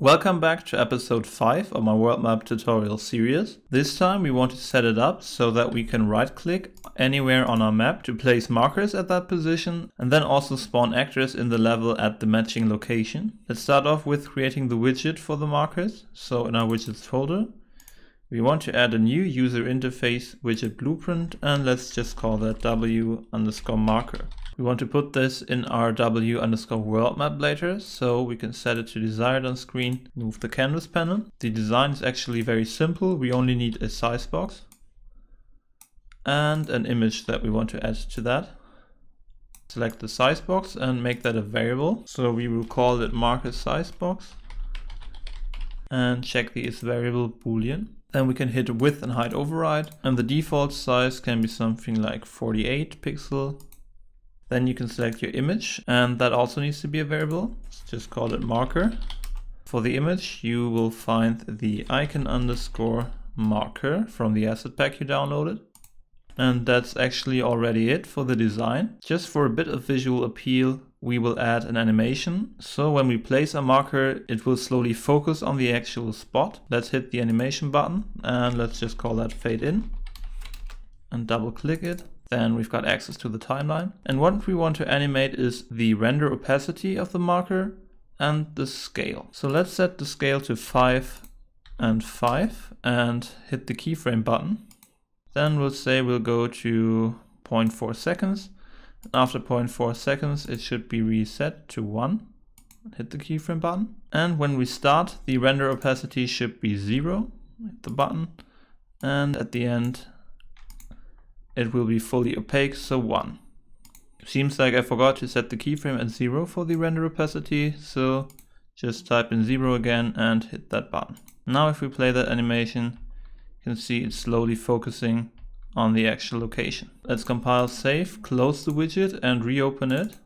Welcome back to episode 5 of my world map tutorial series. This time we want to set it up so that we can right click anywhere on our map to place markers at that position and then also spawn actors in the level at the matching location. Let's start off with creating the widget for the markers. So in our widgets folder we want to add a new user interface widget blueprint and let's just call that w underscore marker. We want to put this in our w underscore world map later, so we can set it to desired on screen, move the canvas panel. The design is actually very simple. We only need a size box and an image that we want to add to that. Select the size box and make that a variable. So we will call it marker size box and check the is variable boolean. Then we can hit width and height override and the default size can be something like 48 pixel then you can select your image and that also needs to be a variable. Let's just call it marker. For the image, you will find the icon underscore marker from the asset pack you downloaded. And that's actually already it for the design. Just for a bit of visual appeal, we will add an animation. So when we place a marker, it will slowly focus on the actual spot. Let's hit the animation button and let's just call that fade in and double click it then we've got access to the timeline. And what we want to animate is the render opacity of the marker and the scale. So let's set the scale to 5 and 5 and hit the keyframe button. Then we'll say we'll go to 0.4 seconds. After 0.4 seconds, it should be reset to 1. Hit the keyframe button. And when we start, the render opacity should be 0. Hit the button. And at the end, it will be fully opaque, so 1. Seems like I forgot to set the keyframe at 0 for the render opacity, so just type in 0 again and hit that button. Now if we play that animation, you can see it's slowly focusing on the actual location. Let's compile save, close the widget and reopen it,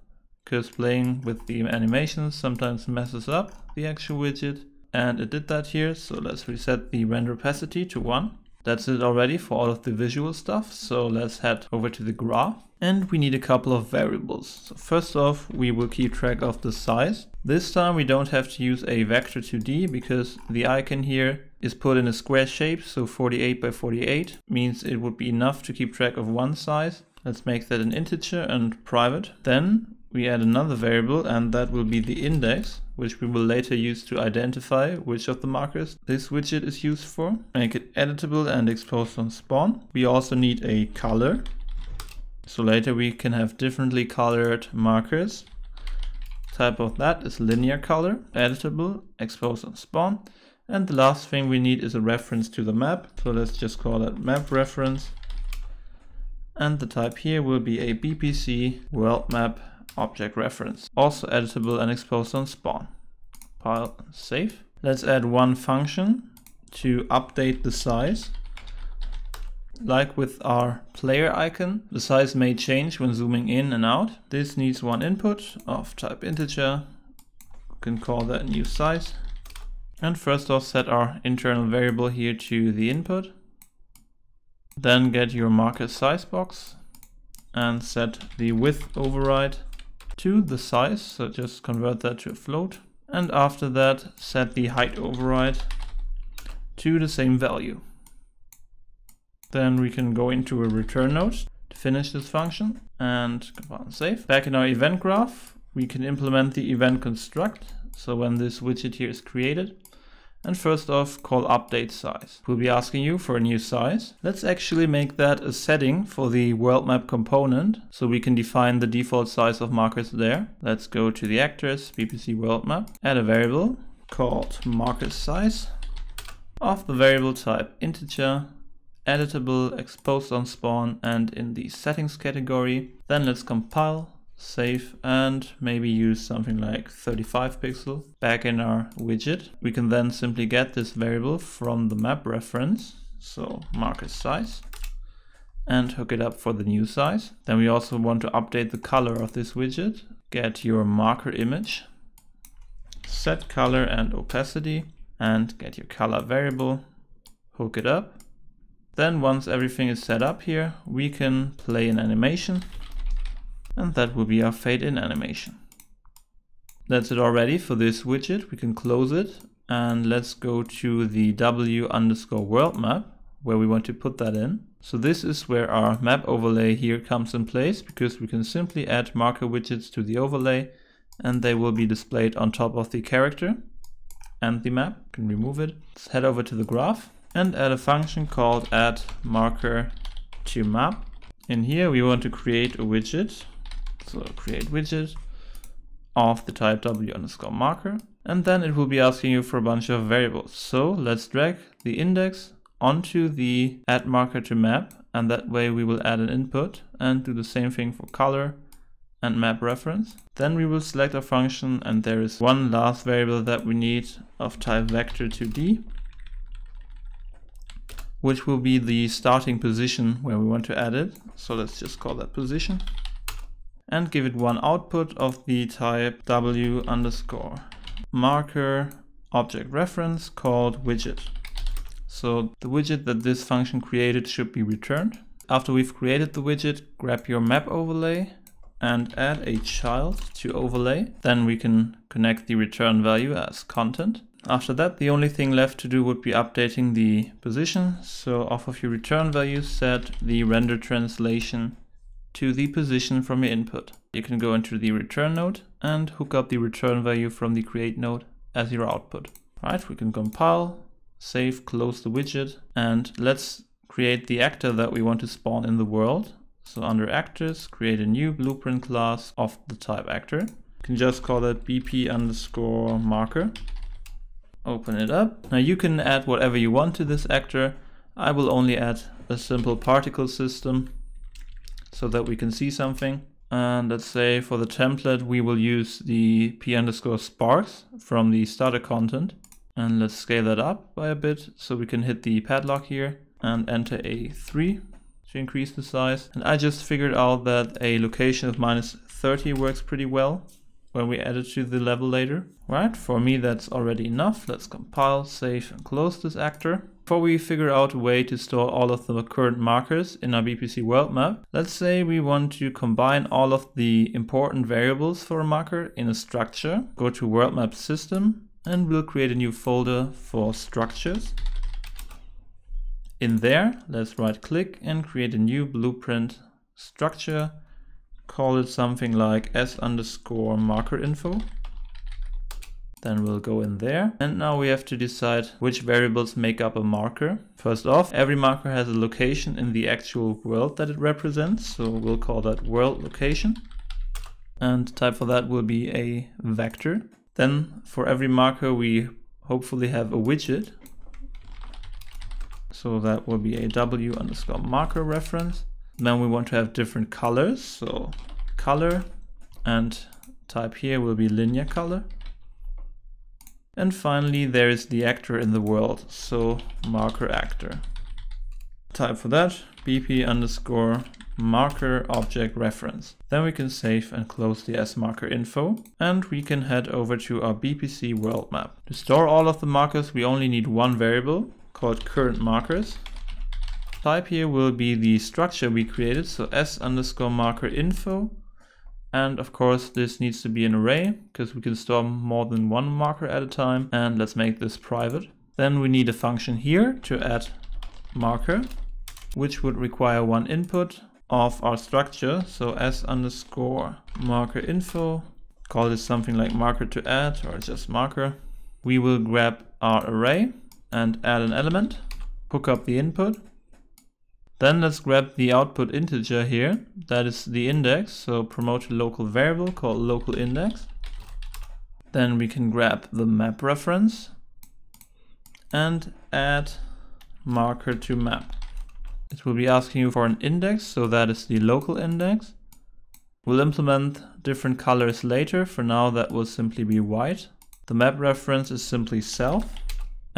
because playing with the animations sometimes messes up the actual widget. And it did that here, so let's reset the render opacity to 1. That's it already for all of the visual stuff. So let's head over to the graph and we need a couple of variables. So first off, we will keep track of the size. This time we don't have to use a vector 2D because the icon here is put in a square shape. So 48 by 48 means it would be enough to keep track of one size. Let's make that an integer and private. Then we add another variable and that will be the index which we will later use to identify which of the markers this widget is used for. Make it editable and exposed on spawn. We also need a color. So later we can have differently colored markers. Type of that is linear color, editable, exposed on spawn. And the last thing we need is a reference to the map. So let's just call it map reference. And the type here will be a BPC world map object reference. Also editable and exposed on spawn. File save. Let's add one function to update the size. Like with our player icon, the size may change when zooming in and out. This needs one input of type integer. We can call that new size. And first off set our internal variable here to the input. Then get your marker size box and set the width override to the size, so just convert that to a float. And after that, set the height override to the same value. Then we can go into a return node to finish this function and compile save. Back in our event graph, we can implement the event construct. So when this widget here is created, and first off, call update size. We'll be asking you for a new size. Let's actually make that a setting for the world map component so we can define the default size of markers there. Let's go to the actors, BPC world map, add a variable called marker size of the variable type integer editable, exposed on spawn, and in the settings category. Then let's compile save and maybe use something like 35 pixel back in our widget. We can then simply get this variable from the map reference, so marker size, and hook it up for the new size. Then we also want to update the color of this widget. Get your marker image, set color and opacity, and get your color variable, hook it up. Then once everything is set up here, we can play an animation and that will be our fade in animation. That's it already for this widget. We can close it and let's go to the w underscore world map where we want to put that in. So this is where our map overlay here comes in place because we can simply add marker widgets to the overlay and they will be displayed on top of the character and the map. You can remove it. Let's head over to the graph and add a function called add marker to map. In here we want to create a widget. So create widget of the type w underscore marker and then it will be asking you for a bunch of variables. So let's drag the index onto the add marker to map and that way we will add an input and do the same thing for color and map reference. Then we will select a function and there is one last variable that we need of type vector2d which will be the starting position where we want to add it. So let's just call that position and give it one output of the type w underscore marker object reference called widget. So the widget that this function created should be returned. After we've created the widget, grab your map overlay and add a child to overlay. Then we can connect the return value as content. After that, the only thing left to do would be updating the position. So off of your return value, set the render translation to the position from your input. You can go into the return node and hook up the return value from the create node as your output. Right, we can compile, save, close the widget, and let's create the actor that we want to spawn in the world. So under actors, create a new blueprint class of the type actor. You can just call it bp underscore marker. Open it up. Now you can add whatever you want to this actor. I will only add a simple particle system so that we can see something. And let's say for the template, we will use the p underscore sparks from the starter content. And let's scale that up by a bit so we can hit the padlock here and enter a 3 to increase the size. And I just figured out that a location of minus 30 works pretty well when we add it to the level later. Right, for me that's already enough. Let's compile, save and close this actor. Before we figure out a way to store all of the current markers in our BPC world map, let's say we want to combine all of the important variables for a marker in a structure. Go to world map system and we'll create a new folder for structures. In there, let's right click and create a new blueprint structure. Call it something like s underscore marker info. Then we'll go in there. And now we have to decide which variables make up a marker. First off, every marker has a location in the actual world that it represents. So we'll call that world location. And type for that will be a vector. Then for every marker, we hopefully have a widget. So that will be a w underscore marker reference. Then we want to have different colors. So color and type here will be linear color. And finally, there is the actor in the world. So marker actor. Type for that, bp underscore marker object reference. Then we can save and close the S marker info and we can head over to our BPC world map. To store all of the markers we only need one variable called current markers. Type here will be the structure we created so S underscore marker info and of course this needs to be an array because we can store more than one marker at a time and let's make this private. Then we need a function here to add marker which would require one input of our structure. So s underscore marker info, call this something like marker to add or just marker. We will grab our array and add an element, hook up the input. Then let's grab the output integer here, that is the index, so promote a local variable called local index. Then we can grab the map reference and add marker to map. It will be asking you for an index, so that is the local index. We'll implement different colors later. For now, that will simply be white. The map reference is simply self.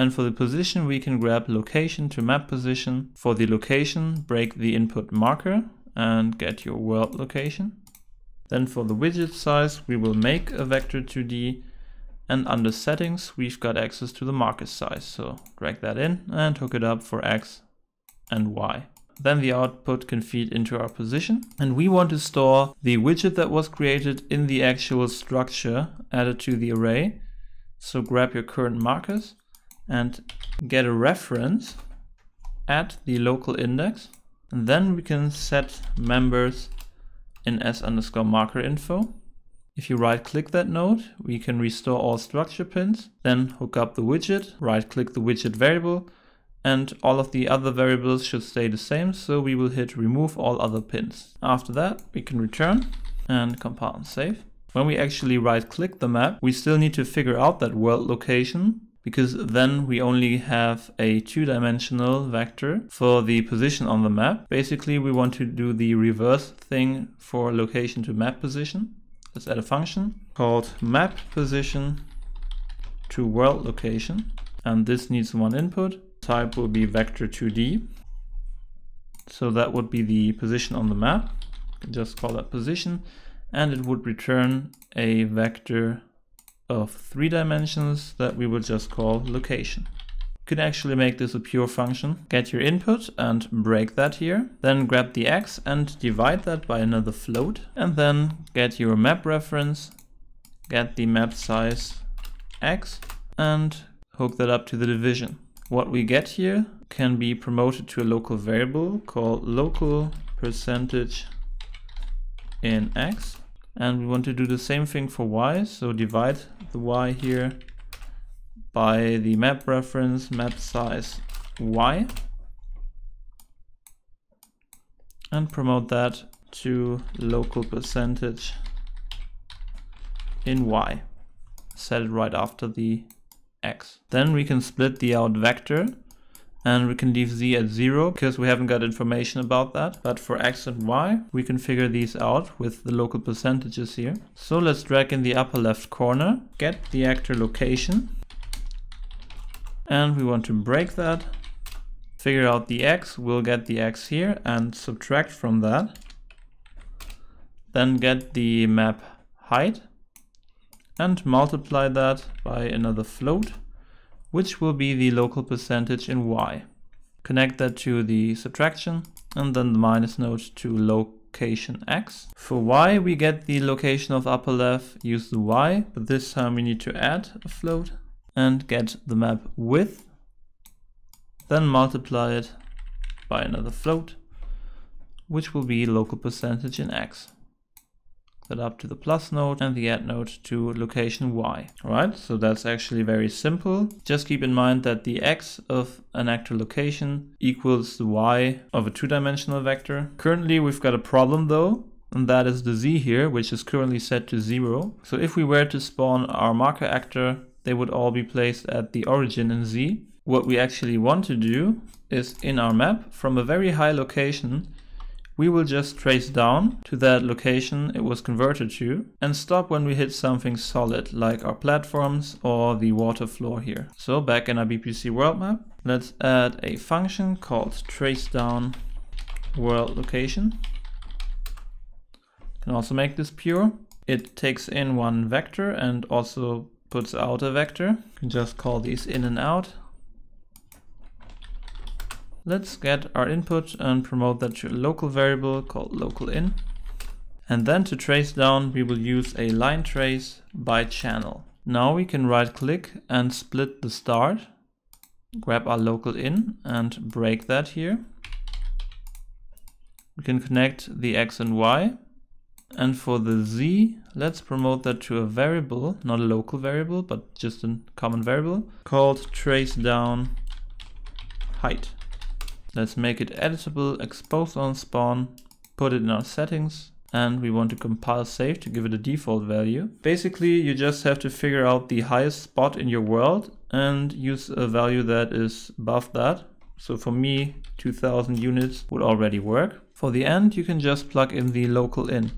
And for the position, we can grab location to map position. For the location, break the input marker and get your world location. Then for the widget size, we will make a vector 2D and under settings, we've got access to the marker size. So drag that in and hook it up for X and Y. Then the output can feed into our position. And we want to store the widget that was created in the actual structure added to the array. So grab your current markers and get a reference at the local index. And then we can set members in s underscore marker info. If you right click that node, we can restore all structure pins, then hook up the widget, right click the widget variable, and all of the other variables should stay the same, so we will hit remove all other pins. After that, we can return and compile and save. When we actually right click the map, we still need to figure out that world location because then we only have a two-dimensional vector for the position on the map. Basically, we want to do the reverse thing for location to map position. Let's add a function called map position to world location. And this needs one input. Type will be vector 2D. So that would be the position on the map. Just call that position. And it would return a vector of three dimensions that we will just call location. You can actually make this a pure function. Get your input and break that here. Then grab the x and divide that by another float. And then get your map reference, get the map size x and hook that up to the division. What we get here can be promoted to a local variable called local percentage in x and we want to do the same thing for y, so divide the y here by the map reference map size y and promote that to local percentage in y. Set it right after the x. Then we can split the out vector and we can leave z at zero because we haven't got information about that. But for x and y, we can figure these out with the local percentages here. So let's drag in the upper left corner, get the actor location, and we want to break that, figure out the x, we'll get the x here and subtract from that. Then get the map height and multiply that by another float which will be the local percentage in y. Connect that to the subtraction and then the minus node to location x. For y, we get the location of upper left, use the y, but this time we need to add a float and get the map width, then multiply it by another float, which will be local percentage in x that up to the plus node and the add node to location y. Alright, so that's actually very simple. Just keep in mind that the x of an actor location equals the y of a two-dimensional vector. Currently we've got a problem though, and that is the z here, which is currently set to zero. So if we were to spawn our marker actor, they would all be placed at the origin in z. What we actually want to do is in our map, from a very high location, we will just trace down to that location it was converted to and stop when we hit something solid like our platforms or the water floor here. So back in our BPC world map, let's add a function called trace down world location. Can also make this pure. It takes in one vector and also puts out a vector. You can just call these in and out Let's get our input and promote that to a local variable called local in. And then to trace down, we will use a line trace by channel. Now we can right click and split the start, grab our local in and break that here. We can connect the X and Y. And for the Z, let's promote that to a variable, not a local variable, but just a common variable called trace down height. Let's make it editable, expose on spawn, put it in our settings, and we want to compile save to give it a default value. Basically, you just have to figure out the highest spot in your world and use a value that is above that. So for me, 2000 units would already work. For the end, you can just plug in the local in.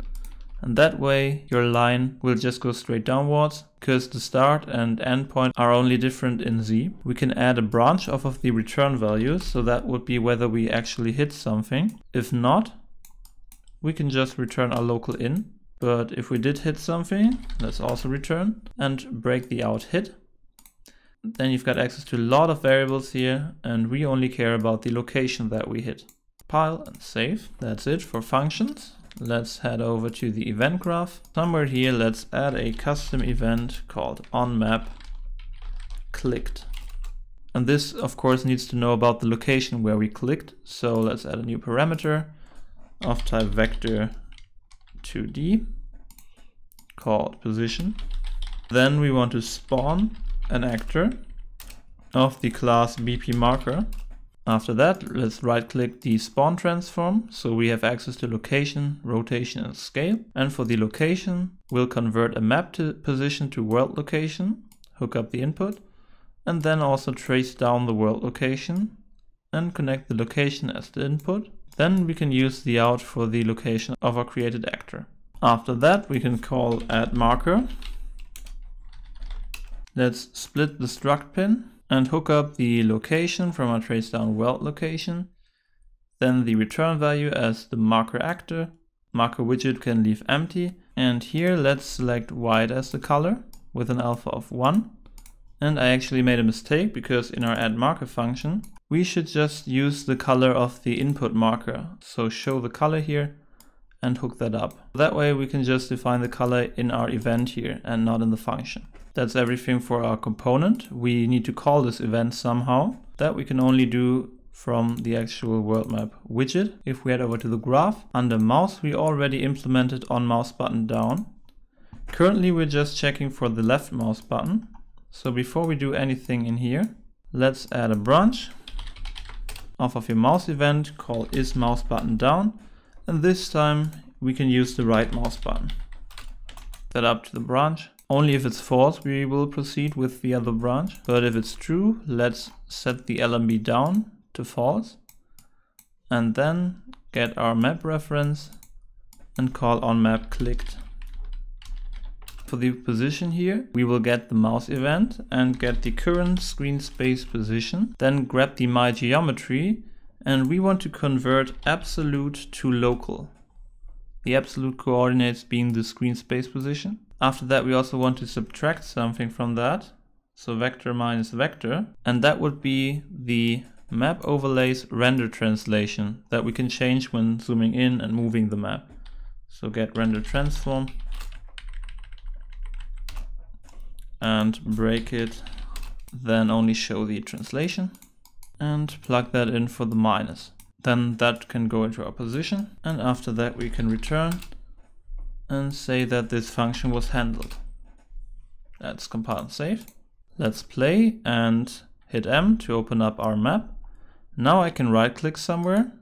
And that way your line will just go straight downwards because the start and end point are only different in Z. We can add a branch off of the return value. So that would be whether we actually hit something. If not, we can just return our local in. But if we did hit something, let's also return and break the out hit. Then you've got access to a lot of variables here and we only care about the location that we hit. Pile and save. That's it for functions let's head over to the event graph. Somewhere here, let's add a custom event called onMap clicked. And this of course needs to know about the location where we clicked. So let's add a new parameter of type vector 2D called position. Then we want to spawn an actor of the class BP marker. After that, let's right click the spawn transform. So we have access to location, rotation and scale. And for the location, we'll convert a map to position to world location, hook up the input, and then also trace down the world location and connect the location as the input. Then we can use the out for the location of our created actor. After that, we can call add marker. Let's split the struct pin and hook up the location from our trace down world location. Then the return value as the marker actor. Marker widget can leave empty. And here let's select white as the color with an alpha of 1. And I actually made a mistake because in our add marker function, we should just use the color of the input marker. So show the color here and hook that up. That way we can just define the color in our event here and not in the function. That's everything for our component. We need to call this event somehow. That we can only do from the actual world map widget. If we head over to the graph, under mouse we already implemented on mouse button down. Currently we're just checking for the left mouse button. So before we do anything in here, let's add a branch off of your mouse event called is mouse button down. And this time we can use the right mouse button. That up to the branch. Only if it's false we will proceed with the other branch. But if it's true, let's set the LMB down to false. And then get our map reference and call on map clicked for the position here, we will get the mouse event and get the current screen space position. Then grab the my geometry and we want to convert absolute to local. The absolute coordinates being the screen space position. After that, we also want to subtract something from that. So vector minus vector. And that would be the map overlays render translation that we can change when zooming in and moving the map. So get render transform and break it, then only show the translation and plug that in for the minus. Then that can go into our position and after that we can return and say that this function was handled. Let's compile and save. Let's play and hit M to open up our map. Now I can right click somewhere.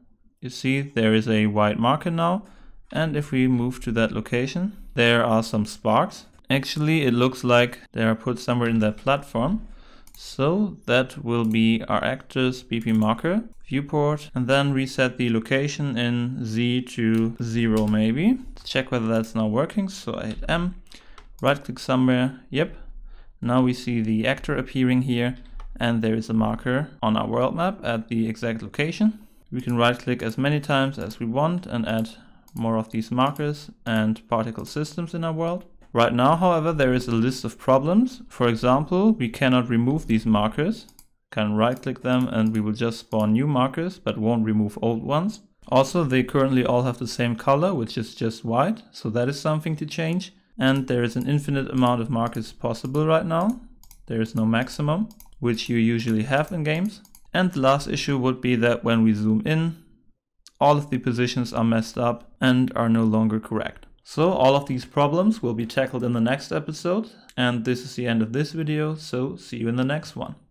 You see there is a white marker now and if we move to that location there are some sparks Actually, it looks like they are put somewhere in that platform. So that will be our actors BP marker viewport and then reset the location in Z to zero maybe. Check whether that's now working. So I hit M, right click somewhere. Yep. Now we see the actor appearing here and there is a marker on our world map at the exact location. We can right click as many times as we want and add more of these markers and particle systems in our world. Right now, however, there is a list of problems. For example, we cannot remove these markers. Can right click them and we will just spawn new markers, but won't remove old ones. Also, they currently all have the same color, which is just white. So that is something to change. And there is an infinite amount of markers possible right now. There is no maximum, which you usually have in games. And the last issue would be that when we zoom in, all of the positions are messed up and are no longer correct. So all of these problems will be tackled in the next episode and this is the end of this video, so see you in the next one.